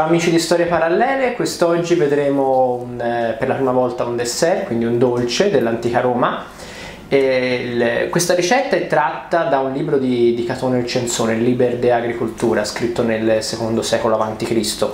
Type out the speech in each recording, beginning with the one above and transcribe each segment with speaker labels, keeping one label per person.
Speaker 1: Ciao amici di Storie Parallele, quest'oggi vedremo un, eh, per la prima volta un dessert, quindi un dolce dell'antica Roma. Il, questa ricetta è tratta da un libro di, di Catone il Censone, Liber de Agricultura, scritto nel secondo secolo a.C.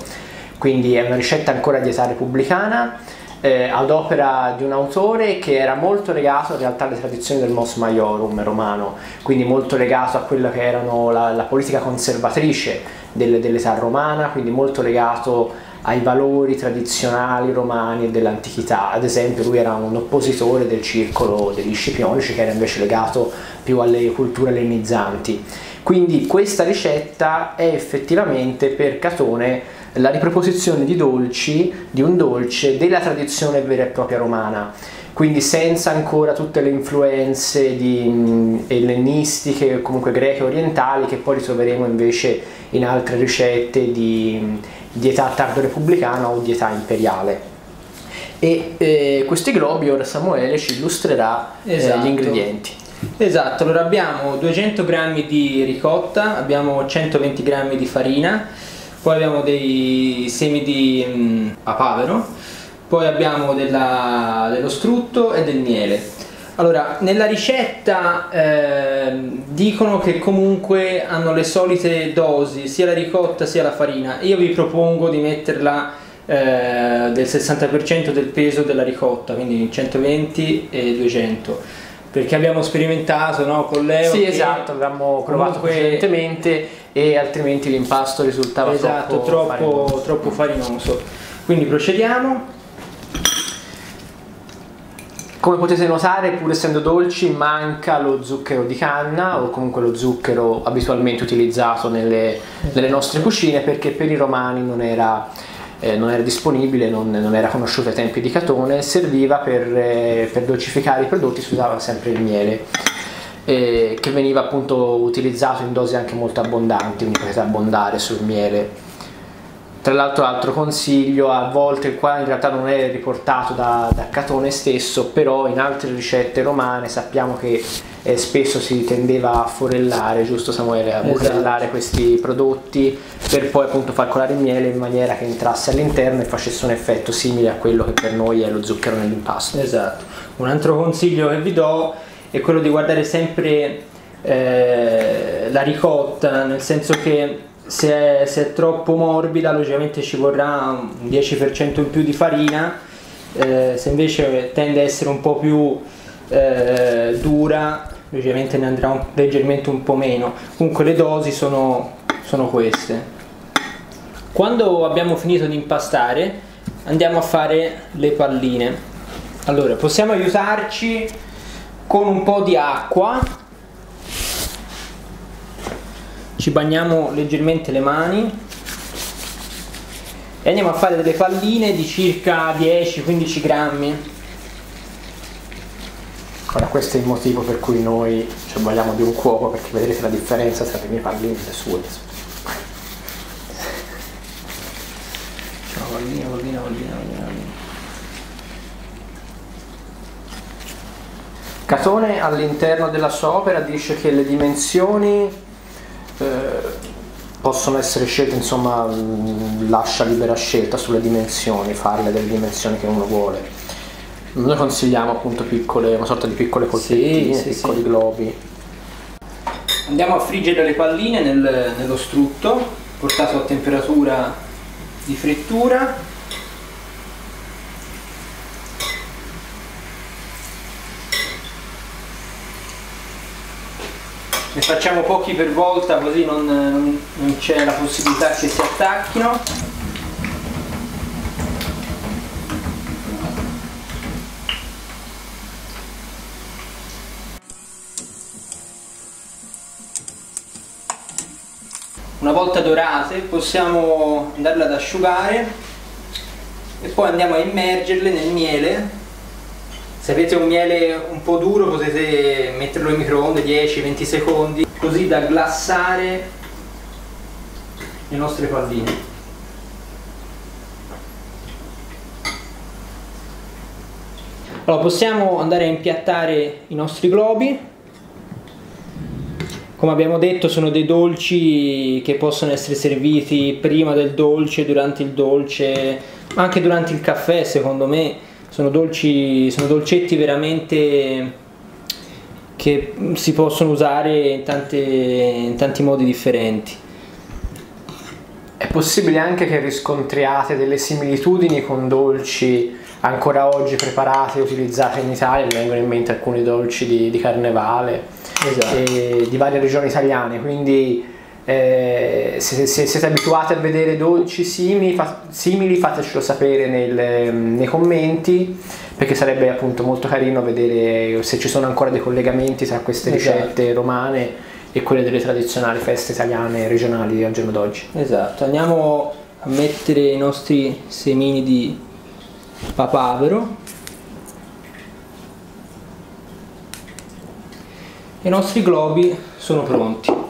Speaker 1: Quindi è una ricetta ancora di età repubblicana, eh, ad opera di un autore che era molto legato in realtà alle tradizioni del Mos Maiorum romano, quindi molto legato a quella che era la, la politica conservatrice del, dell'età romana, quindi molto legato ai valori tradizionali romani e dell'antichità. Ad esempio lui era un oppositore del circolo degli scipionici che era invece legato più alle culture ellenizzanti. Quindi questa ricetta è effettivamente per Catone la riproposizione di dolci, di un dolce della tradizione vera e propria romana quindi senza ancora tutte le influenze di, ellenistiche, comunque greche orientali, che poi ritroveremo invece in altre ricette di, di età tardo repubblicana o di età imperiale. E eh, questi globi ora Samuele ci illustrerà esatto. eh, gli ingredienti.
Speaker 2: Esatto, allora abbiamo 200 g di ricotta, abbiamo 120 g di farina, poi abbiamo dei semi di papavero, poi abbiamo della, dello strutto e del miele. Allora, nella ricetta eh, dicono che comunque hanno le solite dosi, sia la ricotta sia la farina. Io vi propongo di metterla eh, del 60% del peso della ricotta, quindi 120 e 200 perché abbiamo sperimentato no, con Leo
Speaker 1: sì esatto abbiamo provato comunque... precedentemente e altrimenti l'impasto risultava
Speaker 2: esatto, troppo, troppo, farinoso. troppo farinoso quindi procediamo
Speaker 1: come potete notare, pur essendo dolci, manca lo zucchero di canna o comunque lo zucchero abitualmente utilizzato nelle, nelle nostre cucine perché per i romani non era, eh, non era disponibile, non, non, era conosciuto ai tempi di Catone, serviva per, eh, per dolcificare i prodotti, si usava sempre il miele. Eh, che veniva appunto utilizzato in dosi anche molto abbondanti, quindi potete abbondare sul miele tra l'altro altro consiglio, a volte qua in realtà non è riportato da, da Catone stesso, però in altre ricette romane sappiamo che eh, spesso si tendeva a forellare, giusto Samuele, a esatto. questi prodotti per poi appunto far colare il miele in maniera che entrasse all'interno e facesse un effetto simile a quello che per noi è lo zucchero nell'impasto.
Speaker 2: Esatto. Un altro consiglio che vi do è quello di guardare sempre eh, la ricotta, nel senso che se è, se è, troppo morbida logicamente ci vorrà un 10% in più di farina eh, se invece tende a essere un po' più eh, dura logicamente ne andrà un, leggermente un po' meno. Comunque le dosi sono, sono queste. Quando abbiamo finito di impastare andiamo a fare le palline. Allora possiamo aiutarci con un po' di acqua ci bagniamo leggermente le mani e andiamo a fare delle palline di circa 10-15 grammi
Speaker 1: ora questo è il motivo per cui noi ci vogliamo di un cuoco perché vedrete la differenza tra le mie palline e le sue
Speaker 2: pallina, pallina, pallina, pallina.
Speaker 1: Catone all'interno della sua opera dice che le dimensioni possono essere scelte, insomma, mm, lascia libera scelta sulle dimensioni, farle delle dimensioni che uno vuole. Noi consigliamo appunto piccole, una sorta di piccole colpettine, sì, sì, piccoli sì. globi.
Speaker 2: Andiamo a friggere le palline nel, nello strutto, portato a temperatura di frittura ne facciamo pochi per volta così non, non, c'è la possibilità che si attacchino. Una volta dorate possiamo andarle ad asciugare e poi andiamo a immergerle nel miele se avete un miele un po' duro potete metterlo in microonde 10-20 secondi così da glassare le nostre palline. Allora possiamo andare a impiattare i nostri globi come abbiamo detto sono dei dolci che possono essere serviti prima del dolce, durante il dolce, anche durante il caffè secondo me sono, dolci, sono dolcetti veramente che si possono usare in, tante, in tanti modi differenti.
Speaker 1: È possibile anche che riscontriate delle similitudini con dolci ancora oggi preparati e utilizzati in Italia, mi vengono in mente alcuni dolci di, di carnevale esatto. di varie regioni italiane, quindi eh, se, se, siete abituati a vedere dolci simili, fa, simili fatecelo sapere nel, nei commenti perché sarebbe appunto molto carino vedere se ci sono ancora dei collegamenti tra queste esatto. ricette romane e quelle delle tradizionali feste italiane regionali al giorno d'oggi.
Speaker 2: Esatto, andiamo a mettere i nostri semini di papavero i nostri globi sono pronti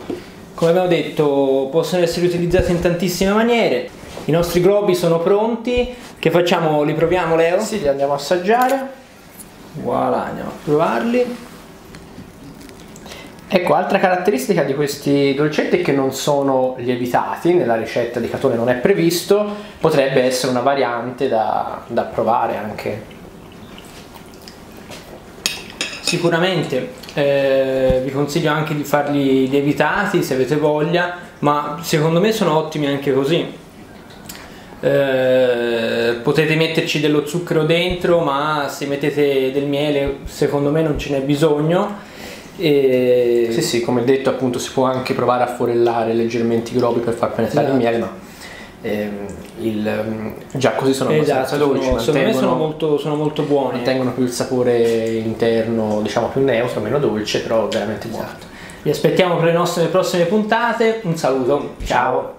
Speaker 2: come abbiamo detto possono essere utilizzati in tantissime maniere. I nostri globi sono pronti. Che facciamo? li proviamo Leo?
Speaker 1: Sì, li andiamo a assaggiare.
Speaker 2: Voilà, andiamo a provarli.
Speaker 1: Ecco, altra caratteristica di questi dolcetti è che non sono lievitati, nella ricetta di Catone non è previsto, potrebbe essere una variante da, da provare anche.
Speaker 2: Sicuramente, eh, vi consiglio anche di farli lievitati se avete voglia, ma secondo me sono ottimi anche così. Eh, potete metterci dello zucchero dentro, ma se mettete del miele secondo me non ce n'è bisogno
Speaker 1: e... Sì, sì, come detto appunto si può anche provare a forellare leggermente i grobi per far penetrare esatto. il miele, ma ehm, il, ehm, già così sono esatto, abbastanza dolci.
Speaker 2: Sono, secondo me sono molto, sono molto buoni.
Speaker 1: Mantengono più il sapore interno, diciamo più neutro, meno dolce, però veramente buono. Esatto.
Speaker 2: Vi aspettiamo per le nostre prossime puntate. Un saluto.
Speaker 1: Ciao.